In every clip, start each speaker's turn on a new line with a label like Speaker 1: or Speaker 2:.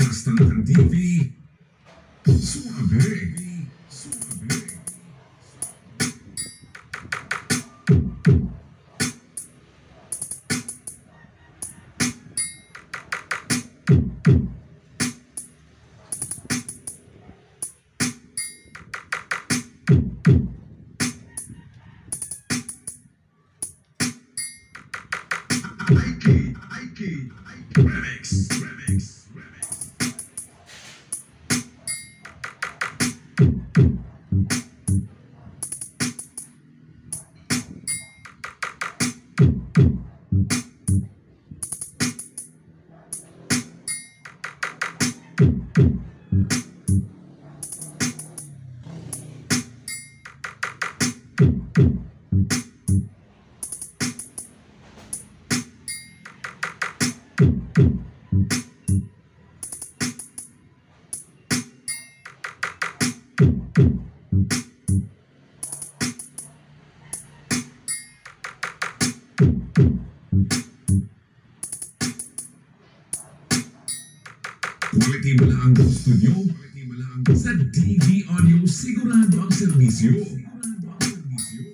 Speaker 1: Instagram vi Sua bem. Sua bem. Nike, Nike. Mm-hmm. Lang ang mo lang sa DV Audio. Sigurado ang serbisyo. Sigurado ang serbisyo.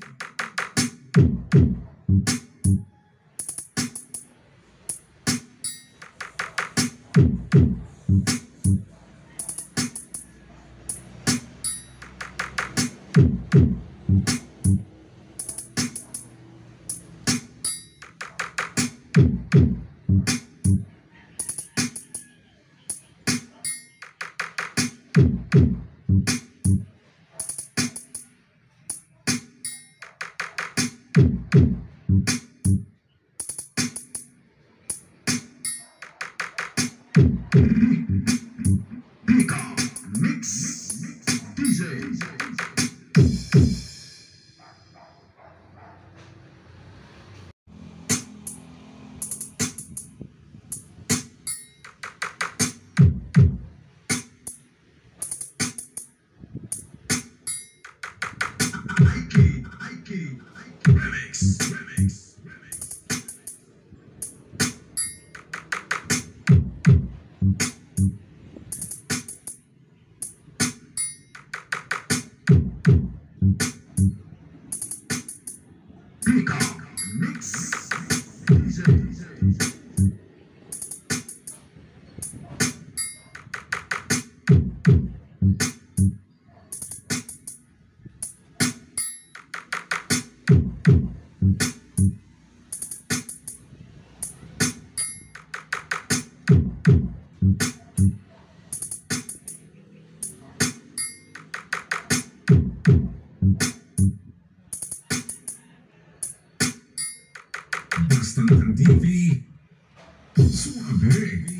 Speaker 1: Mm-hmm. instant and DV. So big.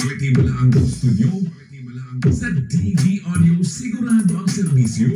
Speaker 1: Lang ang studio. Sa DV Audio, sigurado ang serbisyo.